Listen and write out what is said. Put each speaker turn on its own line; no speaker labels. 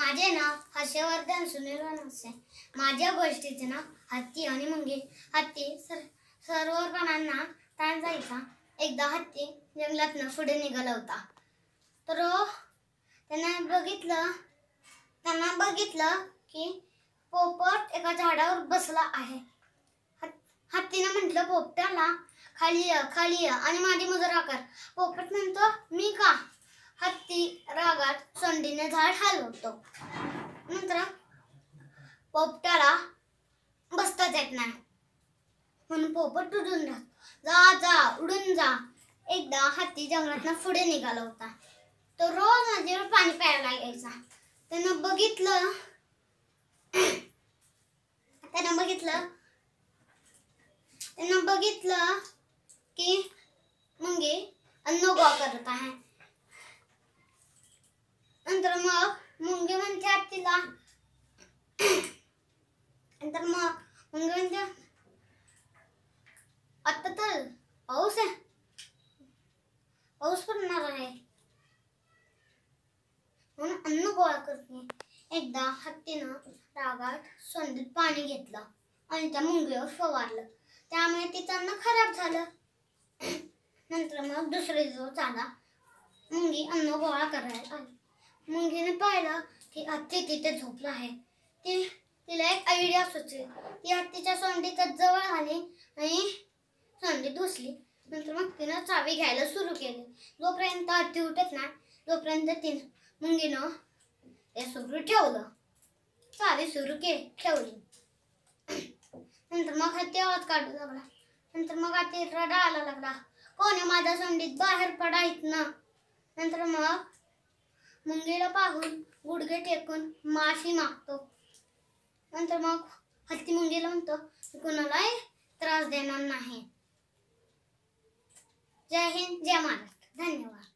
माझे नाव हर्षवर्धन सुनील वनवसे माझ्या गोष्टीचे नाव हत्ती आणि मुंगी. हत्ती सर सरोवरपणांना ताण जायचा. एकदा हत्ती जंगलातनं पुढे निघाला होता. तर त्यांना बघितलं त्यांना बघितलं की पोपट एका झाडावर बसला आहे. हत्तीनं म्हटलं पोपटाला खाली खाली आणि माझी मुजरा कर पोपट म्हणतो मी का हत्ती रागात सोंडीने झाड हलवतो. नंतर पोपटाला बसताच येत नाही. म्हणून पोपट तुटून राहत. जा जा उडून जा. एकदा हत्ती जंगलातनं पुढे निघाला होता. तो रोज नदीवर पाणी प्यायला यायचा. त्यानं बघितलं त्यानं बघितलं त्यानं बघितलं की मुंगी अन्न गोळा करत आहे नंतर मग मुंगी म्हणते हत्तीला नंतर मग मुंगी म्हणते तर पाऊस आहे. पाऊस पडणार आहे. म्हणून अन्न गोळा करते. एकदा हत्तीनं रागात सोंदीत पाणी घेतलं आणि त्या मुंगीवर फवारलं. त्यामुळे तिचं अन्न खराब झालं. नंतर मग दुसरे दिवस आला. मुंगी अन्न गोळा करायला आली. मुंगीने पाहिलं की हत्ती तिथे झोपलं आहे. ती तिला एक आयडिया सुचली. ती हत्तीच्या सोंडीच्या जवळ आली आणि सोंडी दुसली नंतर मग तिनं चावी घ्यायला सुरू केली. जोपर्यंत हत्ती उठत नाही तोपर्यंत तिनं मुंगीनं ते सुरू ठेवलं. चावी सुरू के ठेवली. नंतर मग हत्ती आवाज काढू लागला. नंतर मग हत्ती रडायला लागला. कोण माझ्या सोंडीत? बाहेर पडायत ना नंतर मग मुंगीला पाहून गुडघे टेकून माशी मागतो. नंतर मग हत्ती मुंगीला म्हणतो कुणालाही त्रास देणार नाही. जय हिंद जय महाराष्ट्र. धन्यवाद.